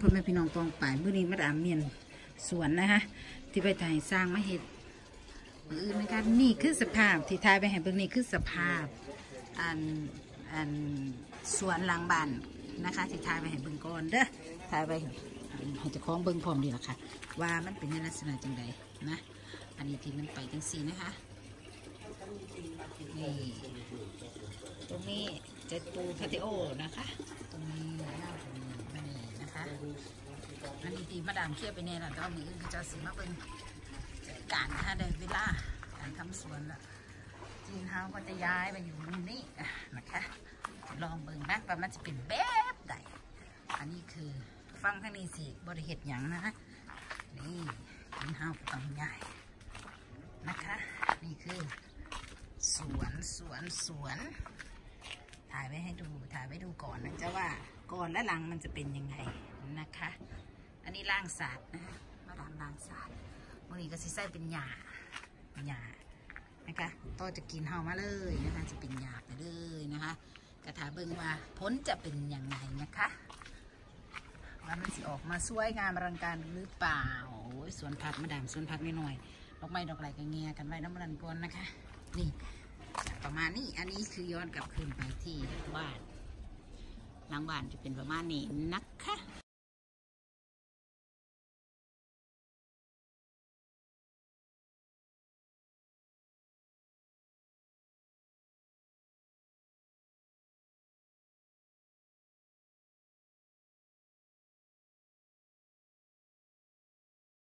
พ่อแม่พี่น้องกองป่ายมื้อนี้มาดามเมียนสวนนะคะที่ไปถ่ายสร้างมาเห็ดมืออื่นนะคะนี่คือสภาพที่ถ่ายไปให้เบิ่งนี่คือสภาพอันอันสวนหลังบ้านนะคะที่ถ่ายไปให้เบิ่งก่อนเด้อถ่ายไปให้เจ้าของเบิ่งพร้อมดีละค่ะ ว่ามันเป็นลักษณะจังใดนะ อันนี้ที่มันไปจังสีนะคะนี่ตรงนี้จะปูพาติโอนะคะ ตรงนี้หน้าตรงนี้ไม่นี่นะคะ อันนี้ที่มาดามเคลียร์ไปเนี่ยแหละก็มีอื่นก็จะสิมาเป็นจัดการนะคะเดินเวลาการทำสวนละจีนเฮาก็จะย้ายไปอยู่นี่นะคะลองเบิ่งนะว่ามันจะเป็นแบบใดอันนี้คือฟังทางนี้สิบริเหตุหยังนะคะนี่จีนเฮาก็ต้องย้ายนะคะ นี่คือสวนสวนสวนถ่ายไว้ให้ดูถ่ายไว้ดูก่อนนะจ๊ะว่าก่อนและหลังมันจะเป็นยังไง นะคะ อันนี้ล่างศาสตร์นะคะมาดามล่างศาสตร์วันนี้ก็สิใส่เป็นหญ้าหญ้านะคะต่อจะกินเฮามาเลยนะคะ จะเป็นหญ้าไปเลยนะคะกระถาเบิ่งว่าผลจะเป็นยังไงนะคะว่ามันสิออกมาสวยงามอลังการหรือเปล่าโอ้ยสวนผักมาดามสวนผักนิดหน่อยดอกไม้ดอกไหลก็เงียกันไว้น้ำมันก่อนนะคะ นี่ประมาณนี้อันนี้คือย้อนกลับคืนไปที่บ้านหลังบ้านจะเป็นประมาณนี้นะคะ